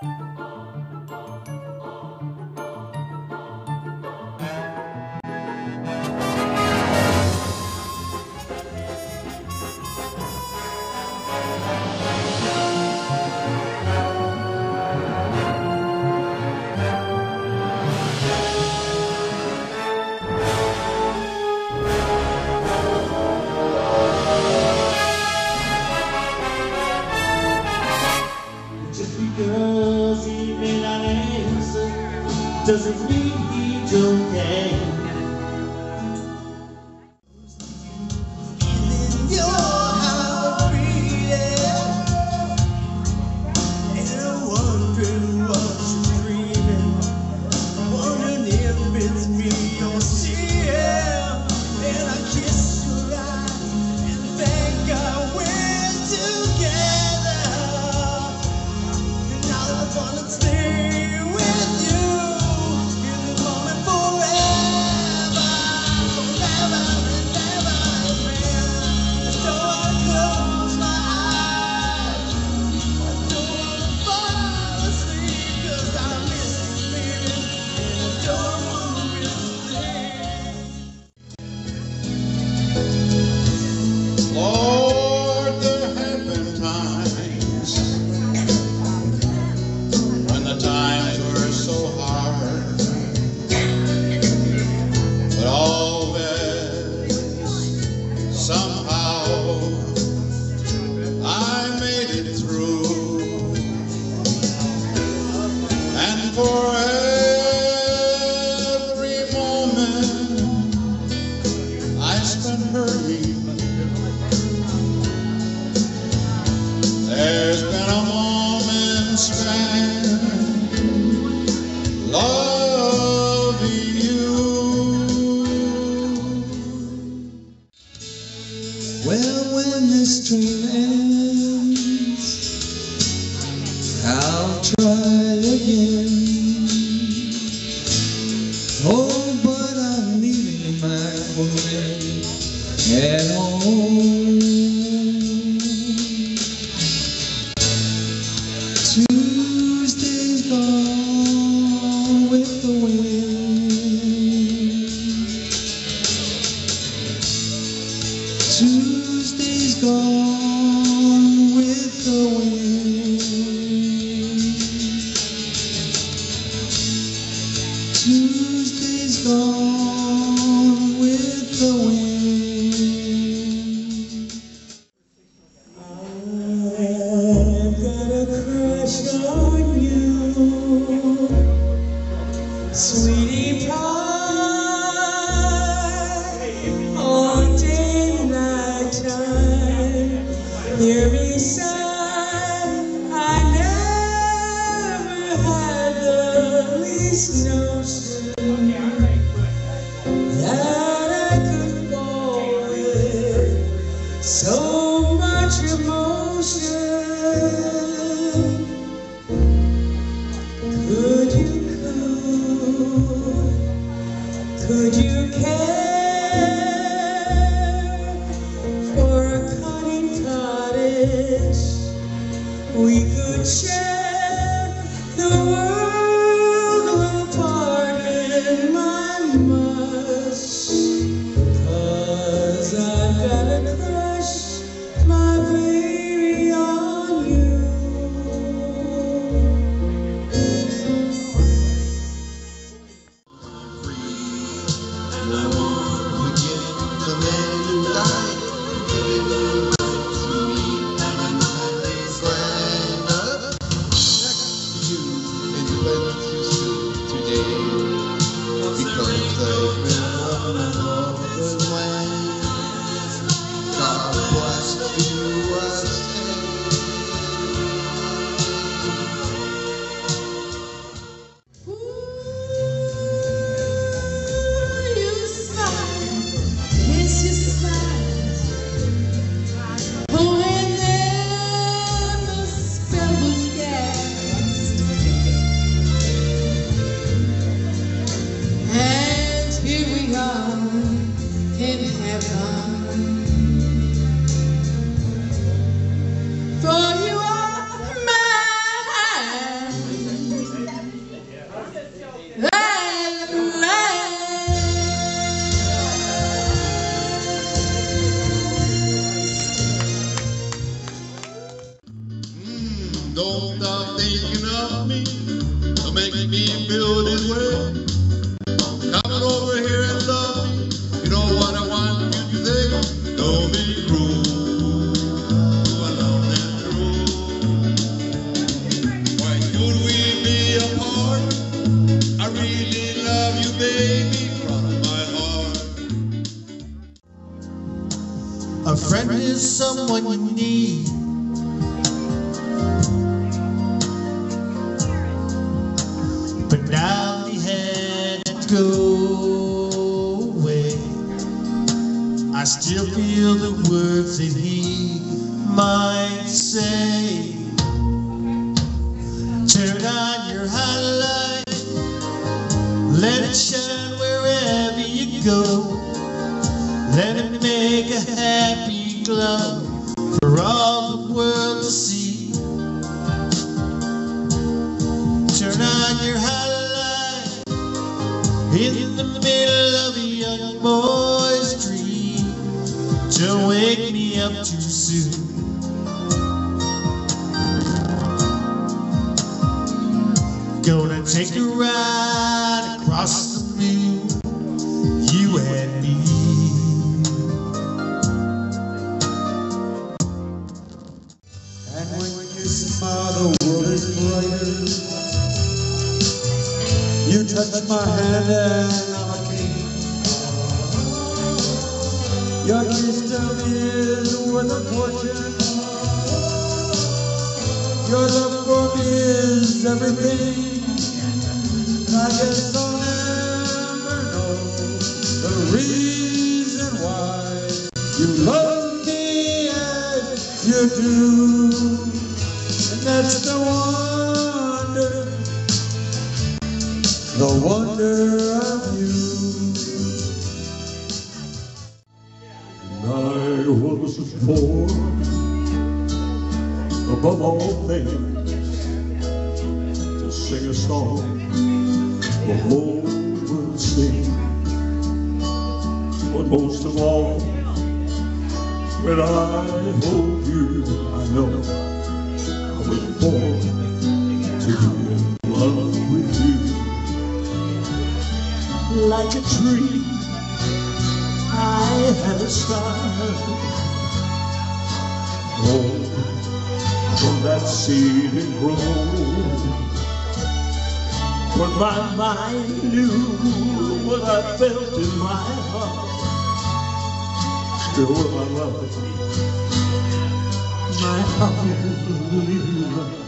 Answer doesn't somehow Tuesday's gone Dios. A friend is someone you need. But now he had to go away. I still feel the words that he might say. Turn on your highlight, let it shine wherever you go. In the middle of a young boy's dream. Don't wake me up too soon. Gonna take a ride across the moon, touch my hand and I'm a king. Your me is worth a fortune. Your love for me is everything. I guess I'll never know the reason why you love me as you do. The wonder of you. And I was born above all things to sing a song the whole world sing. But most of all, when I hold you, I know I was born to be in love Like a tree, I had a start. Oh, from that seed it grows. But my mind knew what I felt in my heart. Still my love my hallelujah.